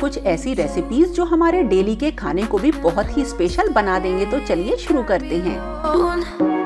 कुछ ऐसी रेसिपीज़ जो हमारे डेली के खाने को भी बहुत ही स्पेशल बना देंगे तो चलिए शुरू करते हैं।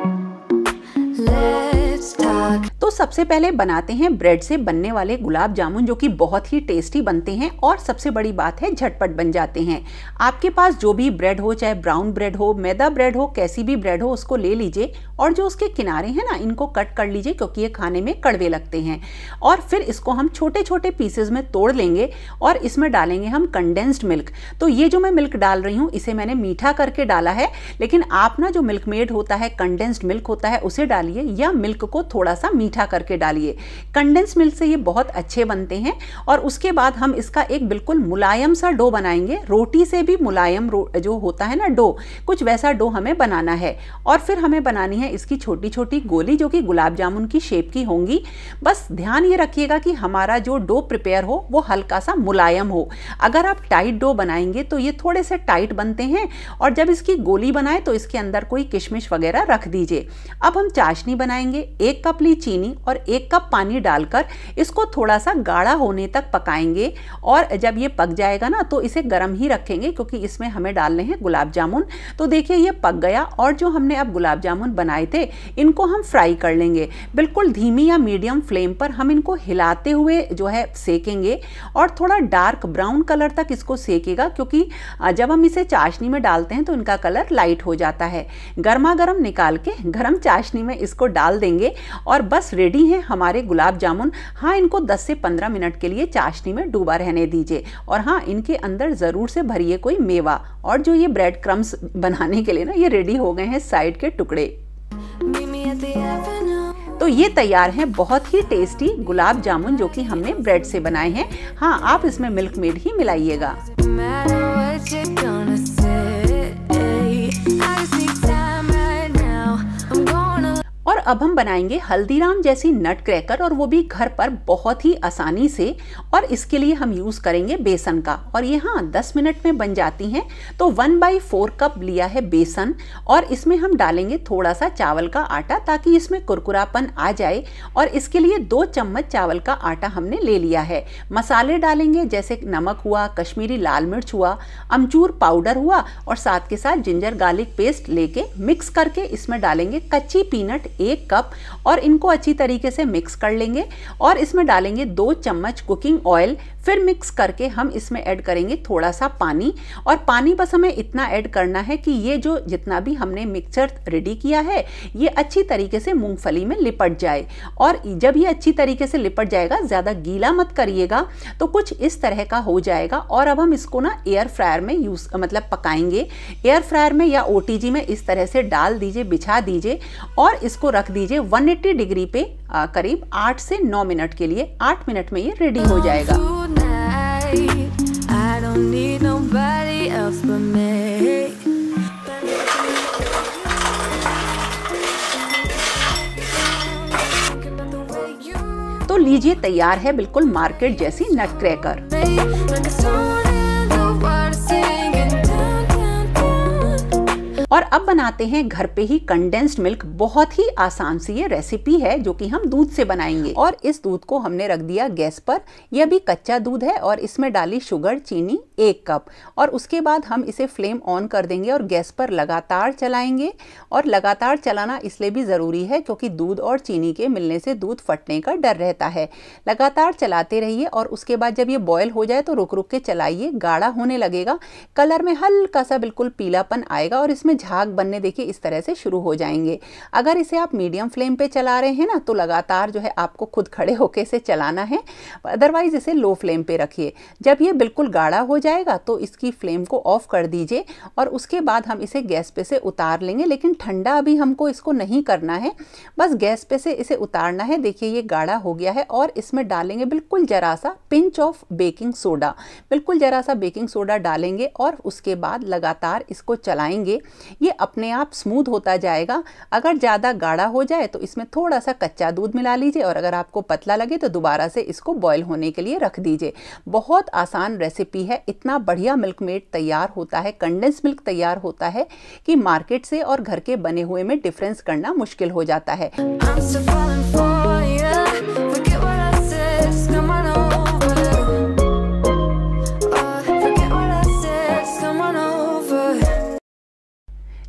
तो सबसे पहले बनाते हैं ब्रेड से बनने वाले गुलाब जामुन, जो कि बहुत ही टेस्टी बनते हैं और सबसे बड़ी बात है झटपट बन जाते हैं। आपके पास जो भी ब्रेड हो, चाहे ब्राउन ब्रेड हो, मैदा ब्रेड हो, कैसी भी ब्रेड हो, उसको ले लीजिए और जो उसके किनारे हैं ना, इनको कट कर लीजिए, क्योंकि ये खाने में कड़वे लगते हैं। और फिर इसको हम छोटे छोटे पीसेज में तोड़ लेंगे और इसमें डालेंगे हम कंडेंस्ड मिल्क तो ये जो मैं मिल्क डाल रही हूँ, इसे मैंने मीठा करके डाला है, लेकिन आप ना जो मिल्क मेड होता है कंडेंस्ड मिल्क होता है, उसे डालिए या मिल्क को थोड़ा सा मीठा करके डालिए। कंडेंस मिल्क से ये बहुत अच्छे बनते हैं और उसके बाद हम इसका एक बिल्कुल मुलायम सा डो बनाएँगे। रोटी से भी मुलायम जो होता है ना डो, कुछ वैसा डो हमें बनाना है। और फिर हमें बनानी है इसकी छोटी छोटी गोली जो कि गुलाब जामुन की शेप की होंगी। बस ध्यान ये रखिएगा कि हमारा जो डो प्रिपेयर हो, वो हल्का सा मुलायम हो। अगर आप टाइट डो बनाएँगे तो ये थोड़े से टाइट बनते हैं और जब इसकी गोली बनाए तो इसके अंदर कोई किशमिश वगैरह रख दीजिए। अब हम चाशनी बनाएँगे। एक कप ली चीनी और एक कप पानी डालकर इसको थोड़ा सा गाढ़ा होने तक पकाएँगे। और जब ये पक जाएगा ना तो इसे गर्म ही रखेंगे, क्योंकि इसमें हमें डालने हैं गुलाब जामुन। तो देखिए, ये पक गया और जो हमने अब गुलाब जामुन बनाए थे, इनको हम फ्राई कर लेंगे। बिल्कुल धीमी या मीडियम फ्लेम पर हम इनको हिलाते हुए जो है सेकेंगे और थोड़ा डार्क ब्राउन कलर तक इसको सेकेगा, क्योंकि जब हम इसे चाशनी में डालते हैं तो इनका कलर लाइट हो जाता है। गर्मा गर्म निकाल के गर्म चाशनी में इसको डाल देंगे और बस रेडी हैं हमारे गुलाब जामुन। हाँ इनको 10 से 15 मिनट के लिए चाशनी में डूबा रहने दीजिए। और हाँ इनके अंदर ज़रूर से भरिए कोई मेवा। और जो ये ब्रेड क्रम्स बनाने के लिए ना ये रेडी हो गए हैं साइड के टुकड़े। तो ये तैयार हैं बहुत ही टेस्टी गुलाब जामुन जो कि हमने ब्रेड से बनाए हैं। हाँ आप इसमें मिल्क मेड ही मिलाइएगा। अब हम बनाएँगे हल्दीराम जैसी नट क्रैकर और वो भी घर पर बहुत ही आसानी से और इसके लिए हम यूज़ करेंगे बेसन का। और ये हाँ 10 मिनट में बन जाती हैं। तो वन बाई फोर कप लिया है बेसन और इसमें हम डालेंगे थोड़ा सा चावल का आटा ताकि इसमें कुरकुरापन आ जाए और इसके लिए दो चम्मच चावल का आटा हमने ले लिया है। मसाले डालेंगे जैसे नमक हुआ, कश्मीरी लाल मिर्च हुआ, अमचूर पाउडर हुआ और साथ के साथ जिंजर गार्लिक पेस्ट लेके मिक्स करके इसमें डालेंगे कच्ची पीनट एक कप और इनको अच्छी तरीके से मिक्स कर लेंगे और इसमें डालेंगे दो चम्मच कुकिंग ऑयल फिर मिक्स करके हम इसमें ऐड करेंगे थोड़ा सा पानी। और पानी बस हमें इतना ऐड करना है कि ये जो जितना भी हमने मिक्सचर रेडी किया है, ये अच्छी तरीके से मूंगफली में लिपट जाए। और जब ये अच्छी तरीके से लिपट जाएगा, ज़्यादा गीला मत करिएगा तो कुछ इस तरह का हो जाएगा। और अब हम इसको ना एयर फ्रायर में यूज़ मतलब पकाएँगे। एयर फ्रायर में या ओटीजी में इस तरह से डाल दीजिए, बिछा दीजिए। और इसको रख दीजिए 180 डिग्री पे करीब 8 से 9 मिनट के लिए। 8 मिनट में ये रेडी हो जाएगा। लीजिए तैयार है बिल्कुल मार्केट जैसी नट क्रैकर और अब बनाते हैं घर पे ही कंडेंस्ड मिल्क बहुत ही आसान सी ये रेसिपी है जो कि हम दूध से बनाएँगे। और इस दूध को हमने रख दिया गैस पर। यह भी कच्चा दूध है और इसमें डाली शुगर, चीनी, एक कप। और उसके बाद हम इसे फ्लेम ऑन कर देंगे और गैस पर लगातार चलाएँगे। और लगातार चलाना इसलिए भी ज़रूरी है क्योंकि दूध और चीनी के मिलने से दूध फटने का डर रहता है। लगातार चलाते रहिए और उसके बाद जब ये बॉयल हो जाए तो रुक रुक के चलाइए, गाढ़ा होने लगेगा। कलर में हल्का सा बिल्कुल पीलापन आएगा और इसमें झाग बनने देखिए इस तरह से शुरू हो जाएँगे। अगर इसे आप मीडियम फ्लेम पे चला रहे हैं ना तो लगातार जो है आपको खुद खड़े होकर इसे चलाना है। अदरवाइज़ इसे लो फ्लेम पे रखिए। जब ये बिल्कुल गाढ़ा हो जाएगा तो इसकी फ्लेम को ऑफ़ कर दीजिए और उसके बाद हम इसे गैस पे से उतार लेंगे। लेकिन ठंडा अभी हमको इसको नहीं करना है। बस गैस पे से इसे उतारना है। देखिए, ये गाढ़ा हो गया है और इसमें डालेंगे बिल्कुल जरा सा पिंच ऑफ़ बेकिंग सोडा। बिल्कुल जरा सा बेकिंग सोडा डालेंगे और उसके बाद लगातार इसको चलाएँगे। ये अपने आप स्मूथ होता जाएगा। अगर ज़्यादा गाढ़ा हो जाए तो इसमें थोड़ा सा कच्चा दूध मिला लीजिए और अगर आपको पतला लगे तो दोबारा से इसको बॉयल होने के लिए रख दीजिए। बहुत आसान रेसिपी है। इतना बढ़िया मिल्क मेड तैयार होता है कंडेंस मिल्क तैयार होता है कि मार्केट से और घर के बने हुए में डिफरेंस करना मुश्किल हो जाता है।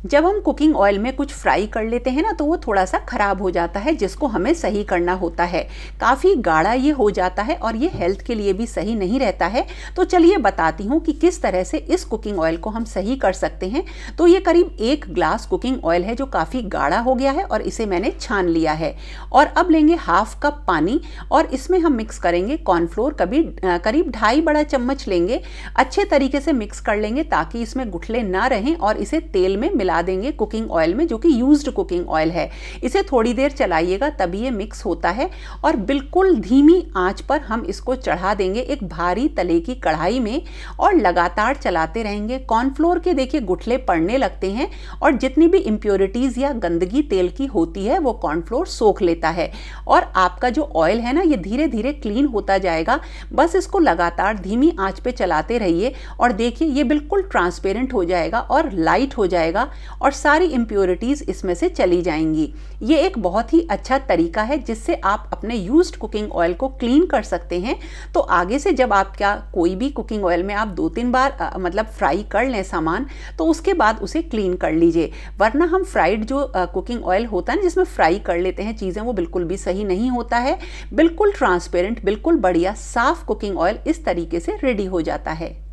जब हम कुकिंग ऑयल में कुछ फ्राई कर लेते हैं ना तो वो थोड़ा सा ख़राब हो जाता है, जिसको हमें सही करना होता है। काफ़ी गाढ़ा ये हो जाता है और ये हेल्थ के लिए भी सही नहीं रहता है। तो चलिए बताती हूँ कि किस तरह से इस कुकिंग ऑयल को हम सही कर सकते हैं। तो ये करीब एक ग्लास कुकिंग ऑयल है, जो काफ़ी गाढ़ा हो गया है और इसे मैंने छान लिया है। और अब लेंगे हाफ़ कप पानी और इसमें हम मिक्स करेंगे कॉर्नफ्लोर कभी करीब ढाई बड़ा चम्मच लेंगे। अच्छे तरीके से मिक्स कर लेंगे ताकि इसमें गुठले ना रहें और इसे तेल में मिला देंगे कुकिंग ऑयल में, जो कि यूज्ड कुकिंग ऑयल है। इसे थोड़ी देर चलाइएगा, तभी ये मिक्स होता है और बिल्कुल धीमी आँच पर हम इसको चढ़ा देंगे एक भारी तले की कढ़ाई में और लगातार चलाते रहेंगे। कॉर्नफ्लोर के देखिए गुठले पड़ने लगते हैं और जितनी भी इम्प्योरिटीज़ या गंदगी तेल की होती है, वो कॉर्नफ्लोर सोख लेता है। और आपका जो ऑयल है ना, ये धीरे धीरे क्लीन होता जाएगा। बस इसको लगातार धीमी आँच पे चलाते रहिए और देखिए ये बिल्कुल ट्रांसपेरेंट हो जाएगा और लाइट हो जाएगा। और सारी इम्प्योरिटीज़ इसमें से चली जाएँगी। ये एक बहुत ही अच्छा तरीका है जिससे आप अपने यूज्ड कुकिंग ऑयल को क्लीन कर सकते हैं। तो आगे से जब आप क्या कोई भी कुकिंग ऑयल में आप दो तीन बार आ, मतलब फ्राई कर लें सामान तो उसके बाद उसे क्लीन कर लीजिए। वरना हम फ्राइड जो आ, कुकिंग ऑयल होता है ना जिसमें फ्राई कर लेते हैं चीज़ें वो बिल्कुल भी सही नहीं होता है। बिल्कुल ट्रांसपेरेंट बिल्कुल बढ़िया साफ़ कुकिंग ऑयल इस तरीके से रेडी हो जाता है।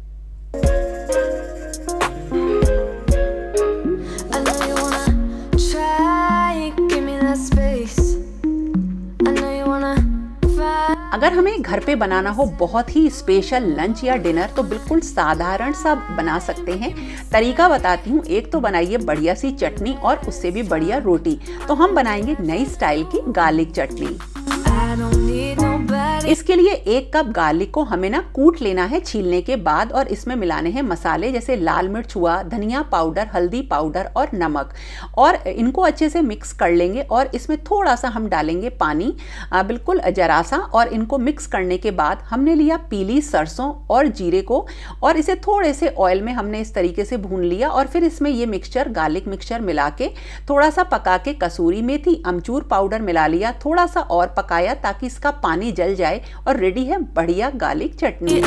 अगर हमें घर पे बनाना हो बहुत ही स्पेशल लंच या डिनर तो बिल्कुल साधारण सा बना सकते हैं। तरीका बताती हूँ, एक तो बनाइए बढ़िया सी चटनी और उससे भी बढ़िया रोटी। तो हम बनाएँगे नई स्टाइल की गार्लिक चटनी। इसके लिए एक कप गार्लिक को हमें ना कूट लेना है छीलने के बाद और इसमें मिलाने हैं मसाले जैसे लाल मिर्च हुआ, धनिया पाउडर, हल्दी पाउडर और नमक। और इनको अच्छे से मिक्स कर लेंगे और इसमें थोड़ा सा हम डालेंगे पानी बिल्कुल जरा सा और इनको मिक्स करने के बाद हमने लिया पीली सरसों और जीरे को और इसे थोड़े से ऑयल में हमने इस तरीके से भून लिया और फिर इसमें ये मिक्सचर गार्लिक मिक्सचर मिला के थोड़ा सा पका के कसूरी मेथी, अमचूर पाउडर मिला लिया थोड़ा सा और पकाया ताकि इसका पानी जल जाए और रेडी है बढ़िया गार्लिक चटनी।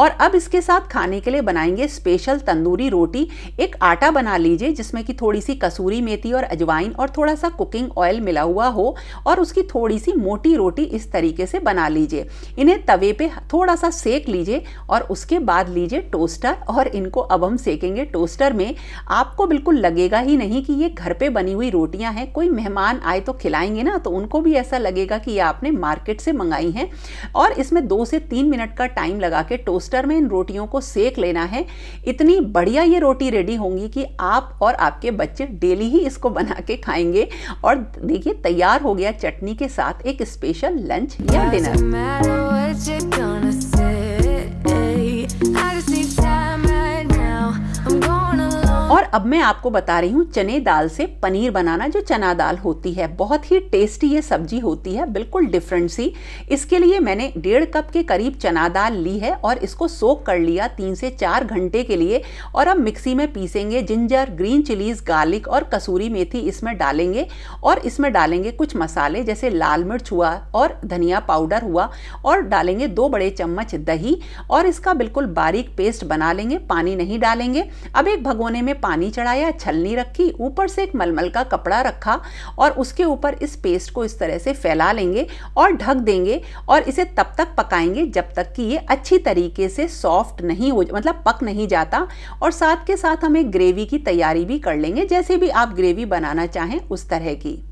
और अब इसके साथ खाने के लिए बनाएँगे स्पेशल तंदूरी रोटी। एक आटा बना लीजिए, जिसमें कि थोड़ी सी कसूरी मेथी और अजवाइन और थोड़ा सा कुकिंग ऑयल मिला हुआ हो और उसकी थोड़ी सी मोटी रोटी इस तरीके से बना लीजिए। इन्हें तवे पे थोड़ा सा सेक लीजिए और उसके बाद लीजिए टोस्टर और इनको अब हम सेकेंगे टोस्टर में। आपको बिल्कुल लगेगा ही नहीं कि ये घर पे बनी हुई रोटियाँ हैं। कोई मेहमान आए तो खिलाएँगे ना तो उनको भी ऐसा लगेगा कि ये आपने मार्केट से मंगाई हैं। और इसमें दो से तीन मिनट का टाइम लगा के टोस्ट टोस्टर में इन रोटियों को सेक लेना है। इतनी बढ़िया ये रोटी रेडी होंगी कि आप और आपके बच्चे डेली ही इसको बना के खाएँगे। और देखिए तैयार हो गया चटनी के साथ एक स्पेशल लंच या डिनर अब मैं आपको बता रही हूँ, चने दाल से पनीर बनाना जो चना दाल होती है, बहुत ही टेस्टी ये सब्ज़ी होती है, बिल्कुल डिफरेंट सी। इसके लिए मैंने डेढ़ कप के करीब चना दाल ली है और इसको सोक कर लिया तीन से चार घंटे के लिए और अब मिक्सी में पीसेंगे जिंजर ग्रीन चिलीज गार्लिक और कसूरी मेथी इसमें डालेंगे और इसमें डालेंगे कुछ मसाले जैसे लाल मिर्च हुआ और धनिया पाउडर हुआ और डालेंगे दो बड़े चम्मच दही और इसका बिल्कुल बारीक पेस्ट बना लेंगे, पानी नहीं डालेंगे। अब एक भगोने में पानी चढ़ाया, छलनी रखी, ऊपर से एक मलमल का कपड़ा रखा और उसके ऊपर इस पेस्ट को इस तरह से फैला लेंगे और ढक देंगे और इसे तब तक पकाएँगे जब तक कि ये अच्छी तरीके से सॉफ्ट नहीं हो मतलब पक नहीं जाता और साथ के साथ हम एक ग्रेवी की तैयारी भी कर लेंगे, जैसे भी आप ग्रेवी बनाना चाहें उस तरह की।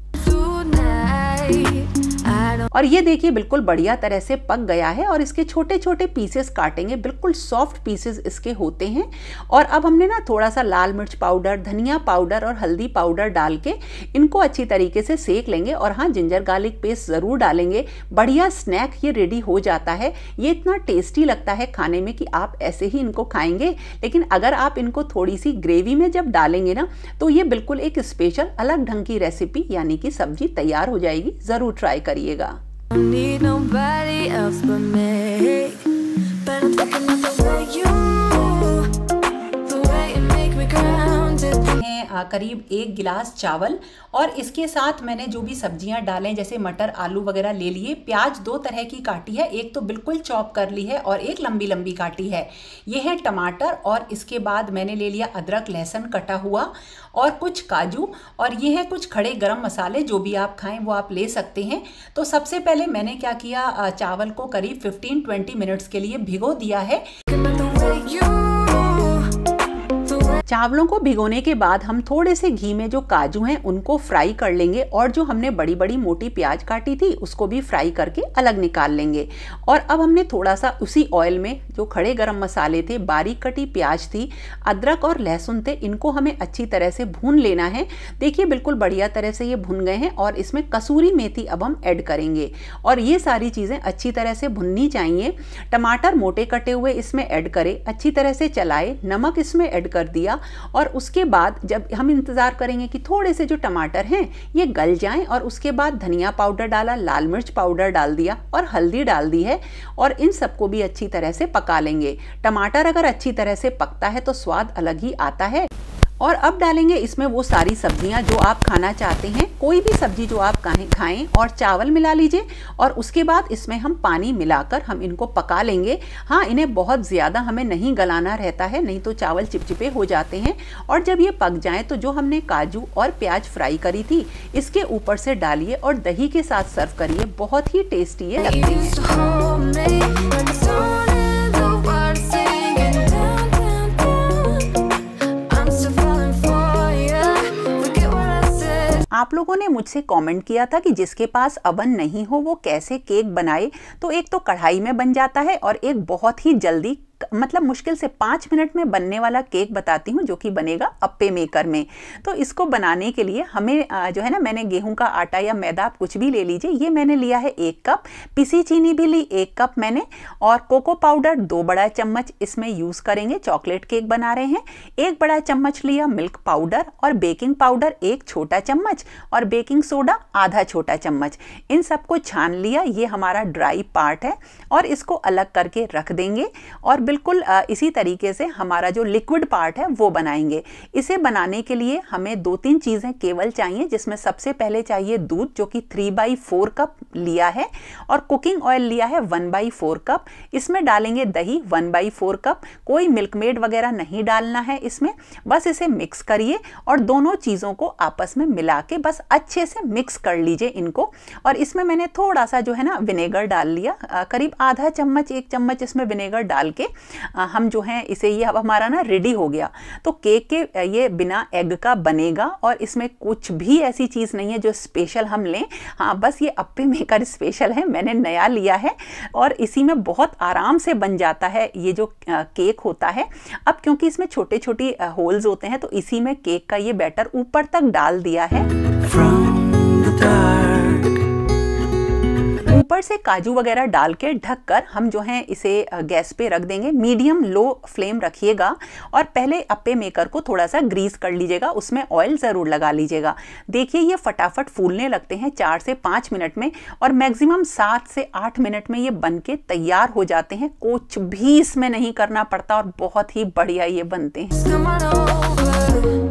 और ये देखिए बिल्कुल बढ़िया तरह से पक गया है और इसके छोटे छोटे पीसेस काटेंगे। बिल्कुल सॉफ्ट पीसेस इसके होते हैं। और अब हमने ना थोड़ा सा लाल मिर्च पाउडर, धनिया पाउडर और हल्दी पाउडर डाल के इनको अच्छी तरीके से सेक लेंगे और हाँ जिंजर गार्लिक पेस्ट ज़रूर डालेंगे। बढ़िया स्नैक ये रेडी हो जाता है। ये इतना टेस्टी लगता है खाने में कि आप ऐसे ही इनको खाएँगे। लेकिन अगर आप इनको थोड़ी सी ग्रेवी में जब डालेंगे ना तो ये बिल्कुल एक स्पेशल अलग ढंग की रेसिपी यानी कि सब्ज़ी तैयार हो जाएगी। ज़रूर ट्राई करिएगा। Need nobody else but me करीब एक गिलास चावल और इसके साथ मैंने जो भी सब्ज़ियाँ डालें, जैसे मटर, आलू वगैरह ले लिए। प्याज दो तरह की काटी है, एक तो बिल्कुल चॉप कर ली है और एक लंबी लंबी काटी है। ये है टमाटर और इसके बाद मैंने ले लिया अदरक, लहसुन कटा हुआ और कुछ काजू और ये है कुछ खड़े गरम मसाले, जो भी आप खाएँ वो आप ले सकते हैं। तो सबसे पहले मैंने क्या किया चावल को करीब 15-20 मिनट्स के लिए भिगो दिया है। चावलों को भिगोने के बाद हम थोड़े से घी में जो काजू हैं, उनको फ्राई कर लेंगे और जो हमने बड़ी बड़ी मोटी प्याज काटी थी, उसको भी फ्राई करके अलग निकाल लेंगे। और अब हमने थोड़ा सा उसी ऑयल में जो खड़े गरम मसाले थे, बारीक कटी प्याज थी, अदरक और लहसुन थे, इनको हमें अच्छी तरह से भून लेना है। देखिए, बिल्कुल बढ़िया तरह से ये भुन गए हैं और इसमें कसूरी मेथी अब हम ऐड करेंगे। और ये सारी चीज़ें अच्छी तरह से भुननी चाहिए। टमाटर मोटे कटे हुए इसमें ऐड करें, अच्छी तरह से चलाए, नमक इसमें ऐड कर दिया और उसके बाद जब हम इंतज़ार करेंगे कि थोड़े से जो टमाटर हैं, ये गल जाएँ और उसके बाद धनिया पाउडर डाला, लाल मिर्च पाउडर डाल दिया और हल्दी डाल दी है और इन सबको भी अच्छी तरह से पका लेंगे। टमाटर अगर अच्छी तरह से पकता है तो स्वाद अलग ही आता है। और अब डालेंगे इसमें वो सारी सब्ज़ियाँ जो आप खाना चाहते हैं। कोई भी सब्ज़ी जो आप खाएँ और चावल मिला लीजिए और उसके बाद इसमें हम पानी मिलाकर हम इनको पका लेंगे। हाँ इन्हें बहुत ज़्यादा हमें नहीं गलाना रहता है, नहीं तो चावल चिपचिपे हो जाते हैं। और जब ये पक जाएँ तो जो हमने काजू और प्याज फ्राई करी थी, इसके ऊपर से डालिए और दही के साथ सर्व करिए। बहुत ही टेस्टी लगती है आप लोगों ने मुझसे कमेंट किया था कि जिसके पास अवन नहीं हो, वो कैसे केक बनाए? तो एक तो कढ़ाई में बन जाता है और एक बहुत ही जल्दी मतलब मुश्किल से पाँच मिनट में बनने वाला केक बताती हूँ जो कि बनेगा अप्पे मेकर में। तो इसको बनाने के लिए हमें जो है ना, मैंने गेहूँ का आटा या मैदा, आप कुछ भी ले लीजिए, ये मैंने लिया है एक कप। पिसी चीनी भी ली एक कप मैंने और कोको पाउडर, दो बड़ा चम्मच इसमें यूज़ करेंगे, चॉकलेट केक बना रहे हैं। एक बड़ा चम्मच लिया मिल्क पाउडर और बेकिंग पाउडर, एक छोटा चम्मच और बेकिंग सोडा, आधा छोटा चम्मच। इन सबको छान लिया, ये हमारा ड्राई पार्ट है और इसको अलग करके रख देंगे और बिल्कुल इसी तरीके से हमारा जो लिक्विड पार्ट है, वो बनाएँगे। इसे बनाने के लिए हमें दो तीन चीज़ें केवल चाहिए, जिसमें सबसे पहले चाहिए दूध, जो कि थ्री बाई फोर कप लिया है, और कुकिंग ऑयल लिया है वन बाई फोर कप इसमें डालेंगे दही वन बाई फोर कप कोई मिल्कमेड वगैरह नहीं डालना है इसमें। बस इसे मिक्स करिए और दोनों चीज़ों को आपस में मिला के बस अच्छे से मिक्स कर लीजिए इनको। और इसमें मैंने थोड़ा सा जो है ना विनेगर डाल लिया। करीब आधा चम्मच, एक चम्मच इसमें विनेगर डाल के हम जो हैं, इसे ये अब हमारा ना रेडी हो गया। तो केक के, ये बिना एग का बनेगा और इसमें कुछ भी ऐसी चीज़ नहीं है जो स्पेशल हम लें। हाँ बस ये अप्पे मेकर स्पेशल है, मैंने नया लिया है और इसी में बहुत आराम से बन जाता है ये जो केक होता है। अब क्योंकि इसमें छोटे छोटे होल्स होते हैं तो इसी में केक का ये बैटर ऊपर तक डाल दिया है। ऊपर से काजू वगैरह डाल के ढक कर हम जो है इसे गैस पे रख देंगे। मीडियम लो फ्लेम रखिएगा और पहले अप्पे मेकर को थोड़ा सा ग्रीस कर लीजिएगा। उसमें ऑयल ज़रूर लगा लीजिएगा। देखिए, ये फटाफट फूलने लगते हैं चार से पाँच मिनट में और मैक्सिमम सात से आठ मिनट में ये बन के तैयार हो जाते हैं। कुछ भी इसमें नहीं करना पड़ता और बहुत ही बढ़िया ये बनते हैं।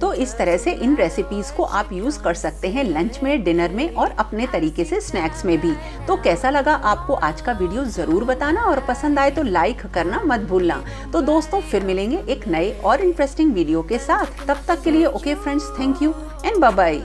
तो इस तरह से इन रेसिपीज़ को आप यूज़ कर सकते हैं लंच में डिनर में और अपने तरीके से स्नैक्स में भी। तो कैसा लगा आपको आज का वीडियो ज़रूर बताना और पसंद आए तो लाइक करना मत भूलना। तो दोस्तों फिर मिलेंगे एक नए और इंटरेस्टिंग वीडियो के साथ। तब तक के लिए okay friends thank you and bye